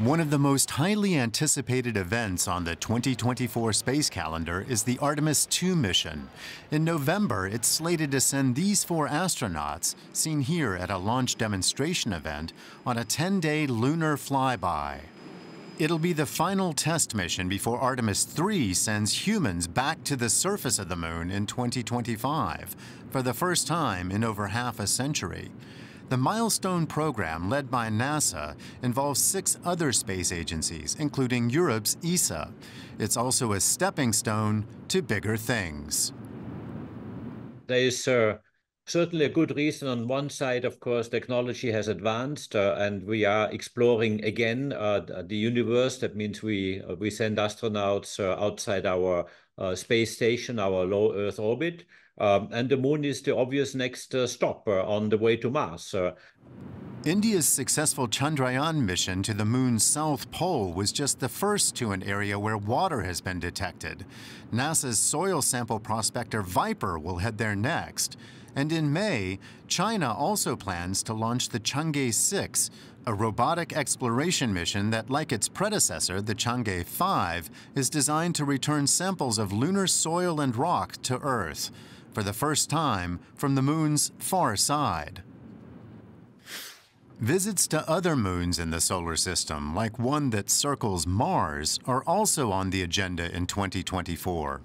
One of the most highly anticipated events on the 2024 space calendar is the Artemis 2 mission. In November, it's slated to send these four astronauts, seen here at a launch demonstration event, on a 10 day lunar flyby. It'll be the final test mission before Artemis 3 sends humans back to the surface of the moon in 2025, for the first time in over half a century. The Milestone program, led by NASA, involves six other space agencies, including Europe's ESA. It's also a stepping stone to bigger things. There is uh, certainly a good reason on one side, of course, technology has advanced uh, and we are exploring again uh, the universe. That means we, uh, we send astronauts uh, outside our uh, space station, our low Earth orbit. Um, and the moon is the obvious next stop on the way to Mars. India's successful Chandrayaan mission to the moon's south pole was just the first to an area where water has been detected. NASA's soil sample prospector Viper will head there next. And in May, China also plans to launch the Chang'e 6, a robotic exploration mission that, like its predecessor, the Chang'e 5, is designed to return samples of lunar soil and rock to Earth for the first time from the moon's far side. Visits to other moons in the solar system, like one that circles Mars, are also on the agenda in 2024.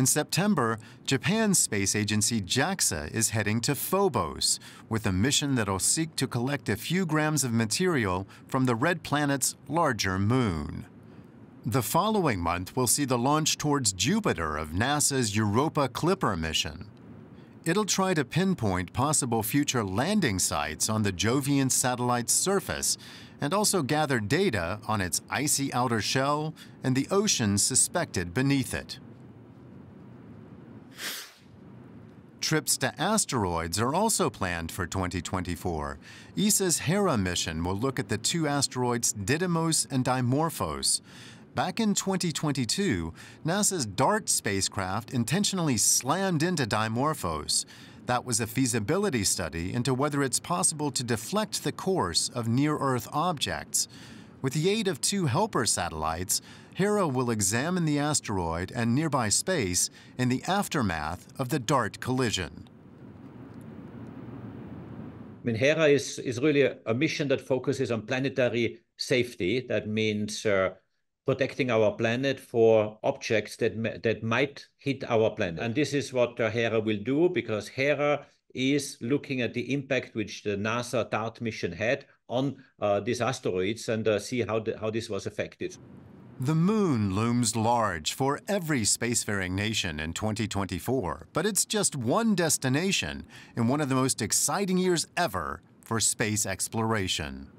In September, Japan's space agency JAXA is heading to Phobos with a mission that'll seek to collect a few grams of material from the red planet's larger moon. The following month will see the launch towards Jupiter of NASA's Europa Clipper mission. It'll try to pinpoint possible future landing sites on the Jovian satellite's surface and also gather data on its icy outer shell and the oceans suspected beneath it. Trips to asteroids are also planned for 2024. ESA's Hera mission will look at the two asteroids Didymos and Dimorphos. Back in 2022, NASA's DART spacecraft intentionally slammed into Dimorphos. That was a feasibility study into whether it's possible to deflect the course of near Earth objects. With the aid of two helper satellites, Hera will examine the asteroid and nearby space in the aftermath of the DART collision. I mean, Hera is, is really a, mission that focuses on planetary safety. That means uh, protecting our planet for objects that, that might hit our planet. And this is what uh, Hera will do because Hera is looking at the impact which the NASA DART mission had on uh, these asteroids and uh, see how, the, how this was affected. The moon looms large for every spacefaring nation in 2024, but it's just one destination in one of the most exciting years ever for space exploration.